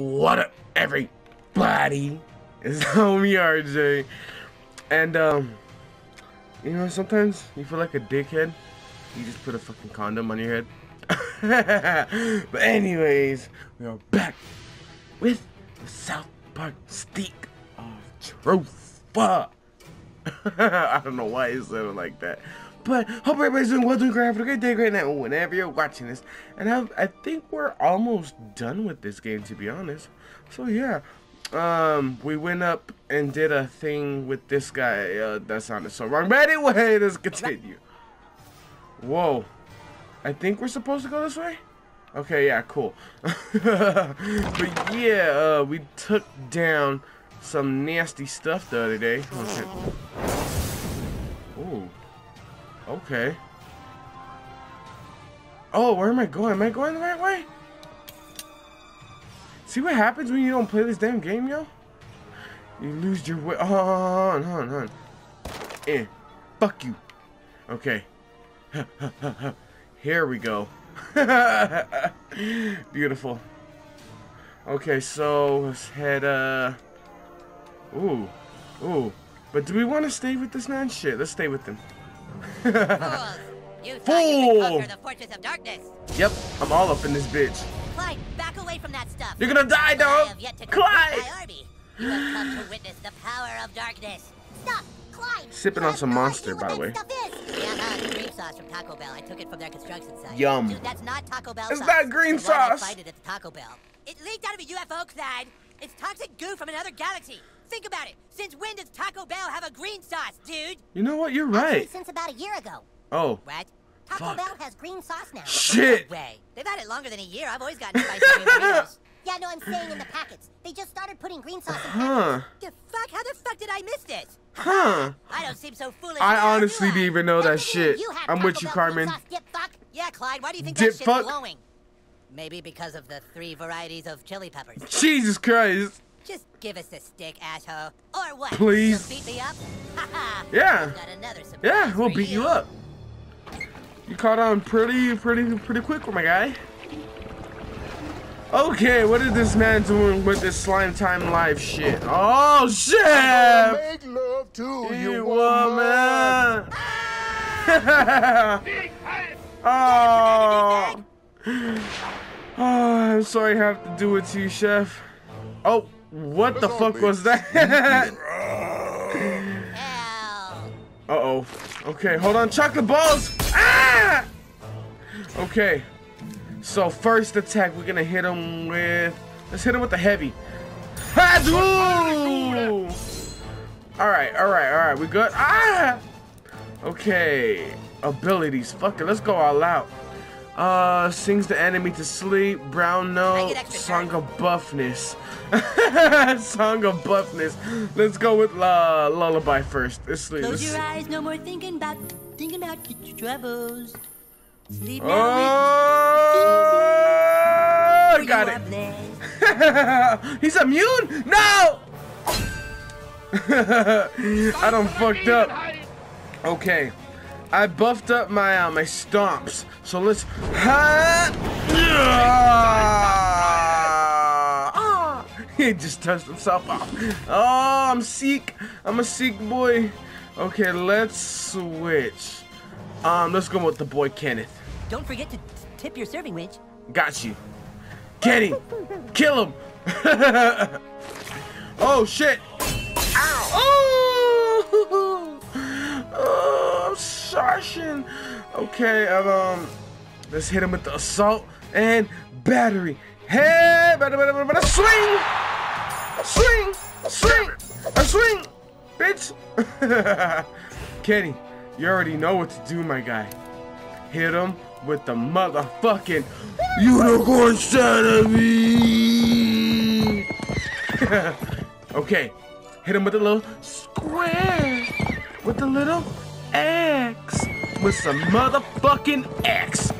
What up, everybody? It's homie RJ. And, um, you know, sometimes you feel like a dickhead. You just put a fucking condom on your head. but anyways, we are back with the South Park Stick of Truth. I don't know why it like that. But hope everybody's doing well, doing great, having a great day, great night, whenever you're watching this. And I, I think we're almost done with this game, to be honest. So yeah, um, we went up and did a thing with this guy. Uh, that sounded so wrong. But anyway, let's continue. Whoa, I think we're supposed to go this way. Okay, yeah, cool. but yeah, uh, we took down some nasty stuff the other day. Ooh. Okay. Oh, where am I going? Am I going the right way? See what happens when you don't play this damn game, yo? You lose your way. Oh, on, hold on, on. Eh. Fuck you. Okay. Here we go. Beautiful. Okay, so let's head, uh... Ooh. Ooh. But do we want to stay with this man? Shit, let's stay with him. Fools! You thought you could conquer the Fortress of Darkness! Yep, I'm all up in this bitch. Clyde, back away from that stuff! You're gonna die, dog! have yet to Clyde! my army. You have come to witness the power of darkness. Stop! Clyde! Sipping on some Monster, by the way. Yeah, uh, green sauce from Taco Bell. I took it from their construction site. Yum. Dude, that's not Taco Bell It's sauce. not green The one I sauce. find it at Taco Bell. It leaked out of a UFO, Clyde. It's toxic goo from another galaxy. Think about it. Since when does Taco Bell have a green sauce, dude? You know what? You're Actually, right. since about a year ago. Oh. What? Taco Fuck. Bell has green sauce now. Shit! No way. They've had it longer than a year. I've always gotten spicy green burritos. Yeah, no, I'm saying in the packets. They just started putting green sauce in Huh. The fuck? How the fuck did I miss this? Huh. I don't seem so foolish. I now, honestly do I? didn't even know that packets. shit. You I'm Taco with you, Bell Cartman. Sauce, dip fuck. Yeah, Clyde, why do you think Dip that shit's fuck. glowing? Maybe because of the three varieties of chili peppers. Jesus Christ. Just give us a stick, asshole. Or what? Please. You'll beat me up? Yeah. I've got another surprise Yeah, we'll beat you up. You caught on pretty, pretty, pretty quick with my guy. Okay, what is this man doing with this slime time live shit? Oh shit! Make love to You ah. you, woman! oh. oh, I'm sorry I have to do it to you, chef. Oh, what the fuck was that? Uh-oh. Okay, hold on. Chocolate balls! Ah! Okay. So first attack, we're gonna hit him with... Let's hit him with the heavy. Hadoo! Alright, alright, alright. We good? Ah! Okay. Abilities. Fuck it. Let's go all out. Uh, sings the enemy to sleep. Brown I note. Song of buffness. Song of buffness. Let's go with uh, lullaby first. Let's, let's, Close your eyes, no more thinking about, thinking about your troubles. Sleep now Oh, with got it. He's immune? No! I don't fucked up. Okay. I buffed up my uh, my stomps. So let's ha! He just touched himself off. Oh, I'm sick. I'm a sick boy. Okay, let's switch. Um, let's go with the boy Kenneth. Don't forget to tip your serving wench. Got you. Get him. Kill him. oh shit. Ow. Oh. oh, I'm sashing. Okay, um, let's hit him with the assault and battery. Hey, better, better, better, better, swing, swing, swing, a swing, bitch. Kenny, you already know what to do, my guy. Hit him with the motherfucking unicorn centipede. okay, hit him with the little square, with the little X, with some motherfucking X.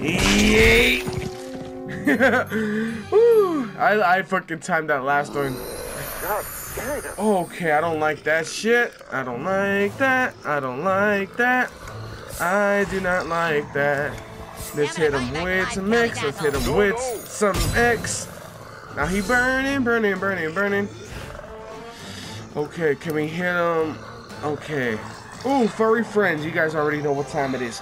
Yay! I, I fucking timed that last one. Okay, I don't like that shit. I don't like that. I don't like that. I do not like that. Let's hit him with some X. Let's hit him with some X. Now he burning, burning, burning, burning. Okay, can we hit him? Okay. Ooh, furry friends. You guys already know what time it is.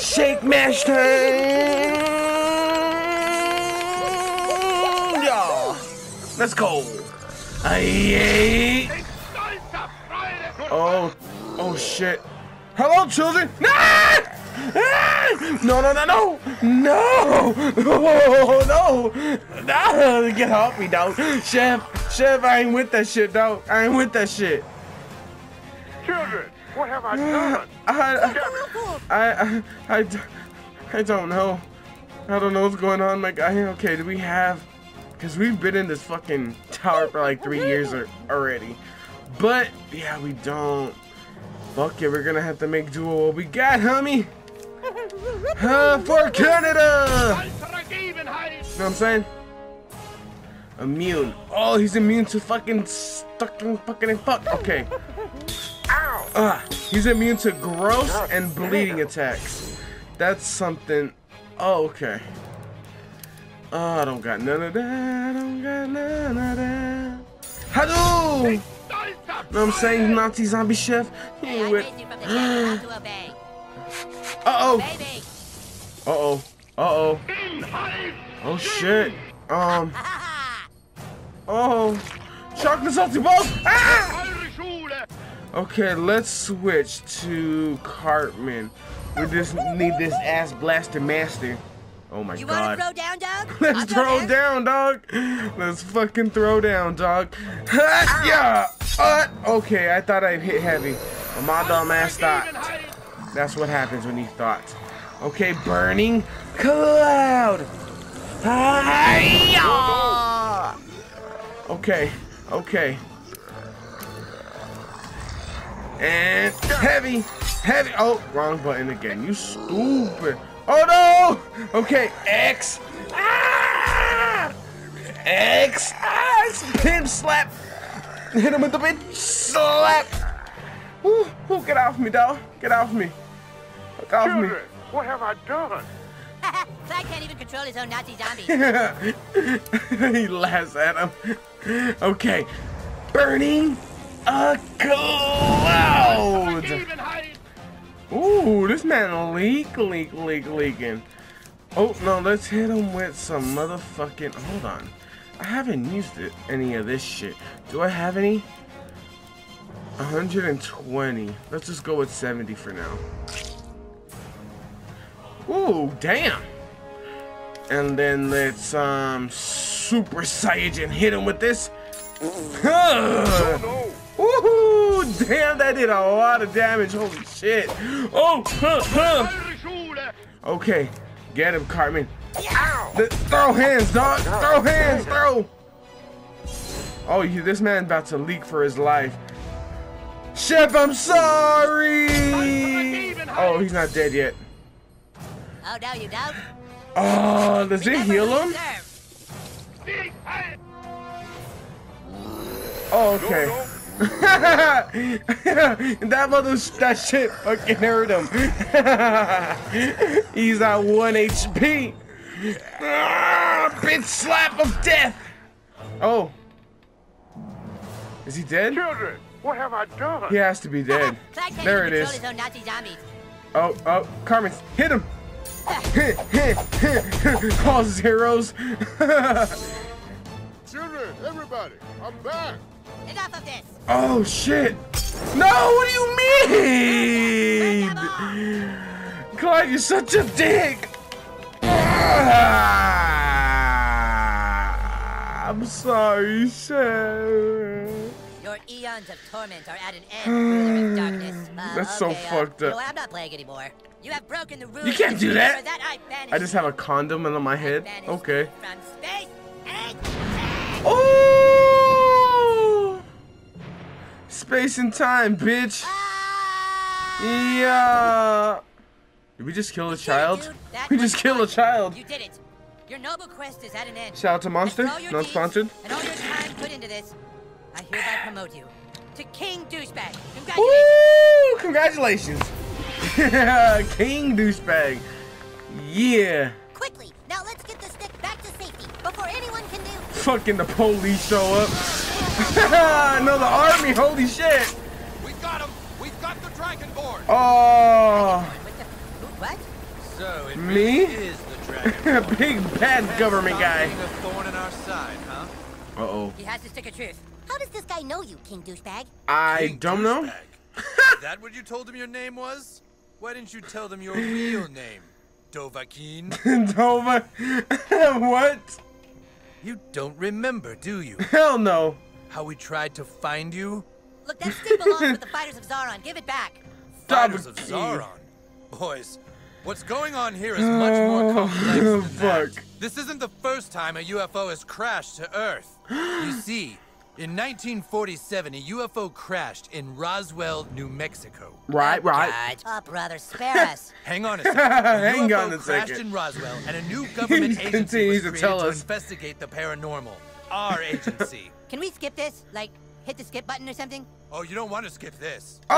Shake mash time! Yeah. Let's go. Aye. Oh, oh shit. Hello, children. Ah! No, no, no, no, no, oh, no, no, get off me, dog. Chef, chef, I ain't with that shit, dog. I ain't with that shit. Children, what have I done? I, I, I, I, I don't know. I don't know what's going on. Like, I okay. Do we have? Cause we've been in this fucking tower for like three years or, already. But yeah, we don't. Fuck it, we're gonna have to make do with what we got, homie. Uh, for Canada. You know what I'm saying? Immune. Oh, he's immune to fucking fucking fucking fuck. Okay. Ah, he's immune to gross and bleeding attacks. That's something. Oh, okay. Oh, I don't got none of that. I don't got none of that. Hello! Know what I'm saying, Nazi zombie chef? Hey, I You raised you from the dead. How. Uh Baby. oh. Uh oh. Uh oh. Oh shit. Um. Oh. Chocolate salty balls. Ah! Okay, let's switch to Cartman. We just need this ass blaster master. Oh my You god. wanna throw down, dog? Let's I'll throw down, dog. Let's fucking throw down, dog. Ha, yeah. Uh, okay, I thought I'd hit heavy. But my dumb ass thought. That's what happens when you thought. Okay, burning cloud. Hi-ya! Okay, okay. And heavy, heavy. Oh, wrong button again. You stupid. Oh no! Okay, X. Ah! X. Ah! Pin slap. Hit him with the pin slap. Woo, woo, get off me, dog. Get off me. Get off me. What have I done? Flag can't even control his own Nazi zombies. he laughs at him. Okay. Burning a cloud. Ooh, this man leak, leak, leak, leaking. Oh, no, let's hit him with some motherfucking... Hold on. I haven't used it, any of this shit. Do I have any? 120. Let's just go with 70 for now. Ooh, damn. And then let's, um, Super Saiyan hit him with this. No. Woohoo! Damn, that did a lot of damage. Holy shit. Oh, huh, huh. Okay, get him, Cartman. Th- throw hands, dog. Throw hands, throw. Oh, you, this man about to leak for his life. Chef, I'm sorry. Oh, he's not dead yet. Oh, no, you don't? Oh, does it heal him? Oh, okay. that mother, that shit fucking hurt him. He's at 1 HP. Ah, bitch slap of death. Oh. Is he dead? Children, what have I done? He has to be dead. There it is. it control is. his own Nazi zombies. Oh, oh, Cartman, hit him. All zeros. Children, everybody, I'm back. Enough of this. oh shit. No, what do you mean? God, you're such a dick. Ah, I'm sorry, sir. Your eons of torment are at an end, darkness. Uh, That's so okay, uh, fucked know up. what, I'm not playing anymore. You have broken the rules. You can't do the that. I, I just have a condom on my head. Okay. From space and Oh! Space and time, bitch. Ah! Yeah. Did we just kill a child? We just killed a child. You did it. Your noble quest is at an end. Shout out to Monster, And for all not sponsored. And all your time put into this, I hereby promote you to King Douchebag. Congratulations. Woo! Congratulations. King douchebag. Yeah. Quickly, now let's get the stick back to safety. before anyone can do. Fucking the police show up. no, the army. Holy shit. We've got him! We've got the Dragonborn! Oh, What the? who- What? So it Me? really is the Dragonborn. big bad government guy. A thorn in our side, huh? Uh oh. He has to stick of truth. How does this guy know you, King Douchebag? I King don't know. douchebag. Is that what you told him your name was? Why didn't you tell them your real name? Dovahkiin? Dova. what? You don't remember, do you? Hell no. How we tried to find you? Look, that stick belongs with the fighters of Zaron. Give it back. Fighters of Dovahkiin. Sauron. Boys, what's going on here is much more oh, complex Oh, than that. fuck. This isn't the first time a UFO has crashed to Earth. you see, in 1947, a UFO crashed in Roswell, New Mexico. Right, Oh, right. God. Oh, brother, spare us. Hang on a second. Hang UFO on a crashed second. in Roswell, and a new government agency continues was to created tell to investigate the paranormal. Our agency. Can we skip this? Like, hit the skip button or something? oh, you don't want to skip this. Oh,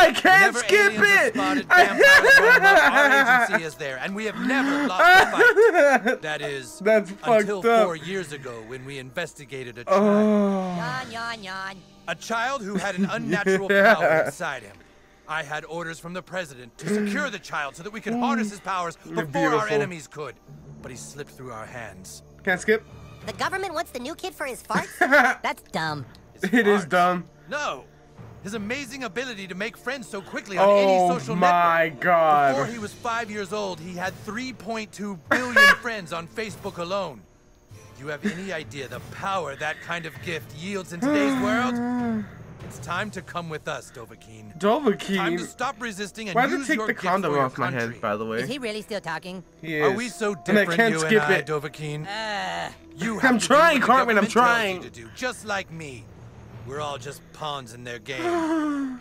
I can't Whenever skip aliens are it. spotted, vampires roam up, our agency is there, and we have never lost a fight. That is, That's until fucked up. four years ago when we investigated a child. Oh. Yawn, yawn, yawn. A child who had an unnatural Yeah. power inside him. I had orders from the president to secure the child so that we could harness his powers You're before our enemies could. But he slipped through our hands. Can't skip. The government wants the new kid for his farts? That's dumb. His It is farts. dumb. No. His amazing ability to make friends so quickly on any social network. Oh social my god. Before he was five years old, he had 3.2 billion friends on Facebook alone. Do you have any idea the power that kind of gift yields in today's world? It's time to come with us, Dovahkiin. Time to stop resisting and Why did use it take your the condom for your off my head, by the way? Is he really still talking? He is. Are we so And different, I can't you skip and I, it. Dovahkiin? Uh, You I'm to trying, Cartman, I'm trying. to do, just like me. We're all just pawns in their game.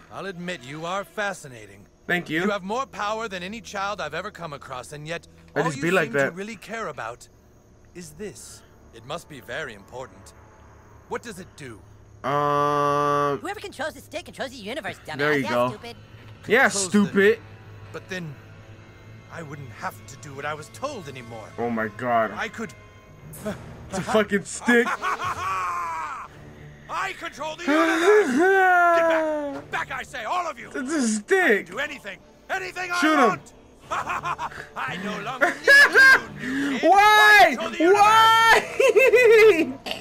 I'll admit you are fascinating. Thank you. You have more power than any child I've ever come across, and yet I all just you be seem like to really care about is this. It must be very important. What does it do? Um. whoever controls the stick controls the universe, dumbass. There you Yeah, go. stupid. Yeah, Close the- stupid. But then I wouldn't have to do what I was told anymore. Oh my god. I could. It's a fucking stick. I control the universe! Get back! Back, I say, all of you! It's a stick. Do anything! Anything I Shoot him. want! I no longer need you, new kid. I Why? control the universe. Why?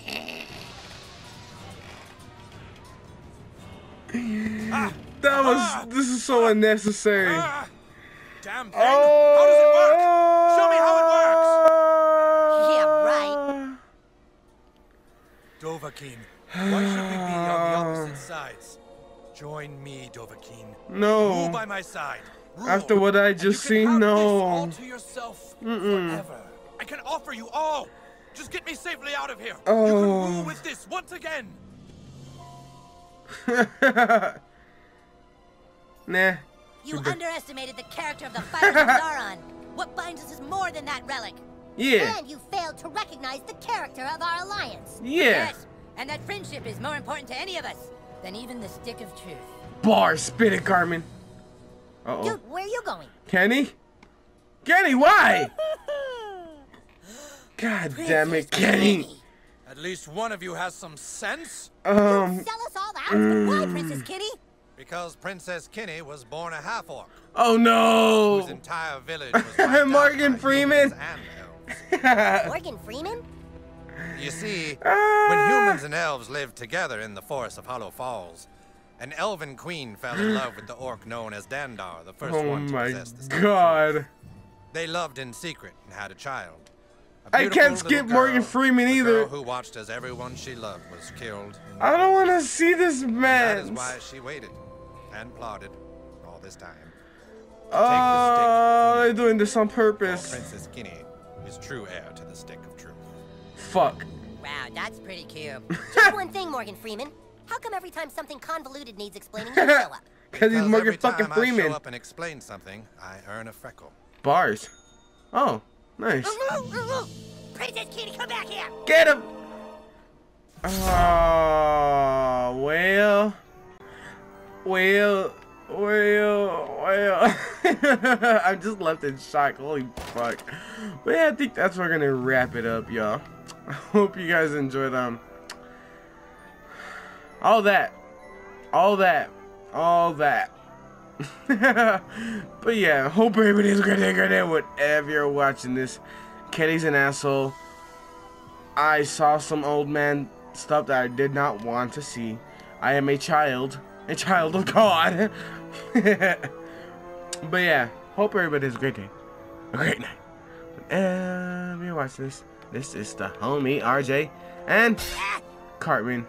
That was. This is so unnecessary. ah, damn thing! Oh. How does it work? Show me how it works! Yeah, right. Dovahkiin, why should we be on the opposite sides? Join me, Dovahkiin. Rule No. by my side. Rule. After what I just you seen, have this all no. to yourself forever. I can offer you all. Just get me safely out of here. You Oh. can rule with this once again. nah. You underestimated the character of the fighters of Zaron. What binds us is more than that relic. Yeah. And you failed to recognize the character of our alliance. Yeah. Yes, and that friendship is more important to any of us than even the stick of truth. Bar, spit it, Cartman. Uh oh. Dude, where are you going? Kenny? Kenny, why? God damn it, Kenny. At least one of you has some sense. Um. Sell us all the house, but why, Princess Kitty? Because Princess Kitty was born a half-orc, Oh whose no. entire village was wiped out Morgan Freeman. humans. Morgan Freeman? You see, Ah. when humans and elves lived together in the forest of Hollow Falls, an elven queen fell in love with the orc known as Dandar, the first Oh one to my possess the stick. god. They loved in secret and had a child. A I beautiful can't little skip Morgan Freeman either. Who watched as everyone she loved was killed. I don't want to see this That is man. why she waited and plotted all this time. Oh, they're doing this on purpose. Princess Kenny is true heir to the stick of truth. Fuck. Wow, that's pretty cute. Just one thing, Morgan Freeman. How come every time something convoluted needs explaining, you show up? Because he's Because Morgan every fucking time I Freeman. show up and explain something, I earn a freckle. Bars. Oh, nice. Princess Kitty, come back here! Get him! Oh, well. Well. Well, well. I'm just left in shock. Holy fuck. But yeah, I think that's where we're gonna wrap it up, y'all. I hope you guys enjoyed um all that, all that, all that. but yeah, hope everybody's good day, good day, whatever you're watching this. Kenny's an asshole. I saw some old man stuff that I did not want to see. I am a child, a child of God. but yeah, hope everybody a great day, a great night. Whenever you watch this, this is the homie RJ and Cartman.